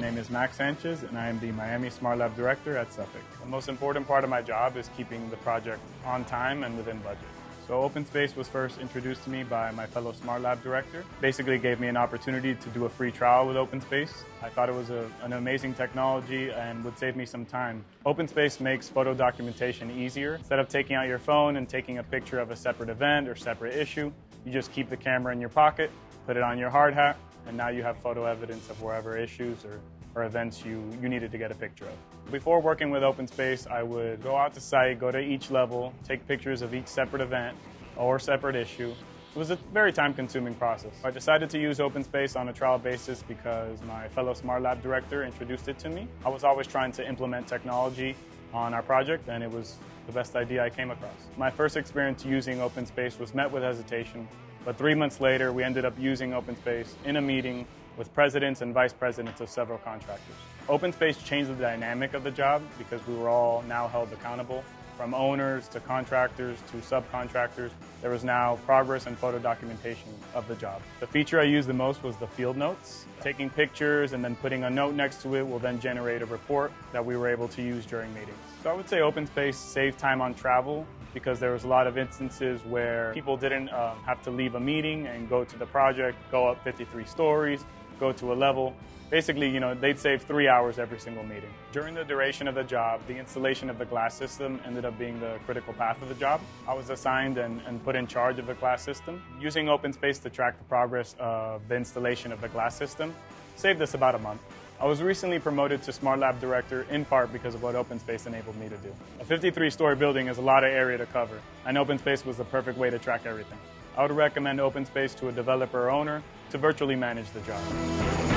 My name is Max Sanchez, and I am the Miami Smart Lab Director at Suffolk. The most important part of my job is keeping the project on time and within budget. So OpenSpace was first introduced to me by my fellow Smart Lab director. Basically gave me an opportunity to do a free trial with OpenSpace. I thought it was a, an amazing technology and would save me some time. OpenSpace makes photo documentation easier. Instead of taking out your phone and taking a picture of a separate event or separate issue, you just keep the camera in your pocket, put it on your hard hat, and now you have photo evidence of wherever issues or or events you, you needed to get a picture of. Before working with OpenSpace, I would go out to site, go to each level, take pictures of each separate event or separate issue. It was a very time consuming process. I decided to use OpenSpace on a trial basis because my fellow Smart Lab director introduced it to me. I was always trying to implement technology on our project and it was the best idea I came across. My first experience using OpenSpace was met with hesitation, but three months later we ended up using OpenSpace in a meeting with presidents and vice presidents of several contractors. OpenSpace changed the dynamic of the job because we were all now held accountable. From owners to contractors to subcontractors, there was now progress and photo documentation of the job. The feature I used the most was the field notes. Taking pictures and then putting a note next to it will then generate a report that we were able to use during meetings. So I would say OpenSpace saved time on travel because there was a lot of instances where people didn't uh, have to leave a meeting and go to the project, go up 53 stories, go to a level. Basically, you know, they'd save three hours every single meeting. During the duration of the job, the installation of the glass system ended up being the critical path of the job. I was assigned and, and put in charge of the glass system. Using OpenSpace to track the progress of the installation of the glass system saved us about a month. I was recently promoted to Smart Lab Director in part because of what OpenSpace enabled me to do. A 53-story building is a lot of area to cover, and OpenSpace was the perfect way to track everything. I would recommend OpenSpace to a developer owner to virtually manage the job.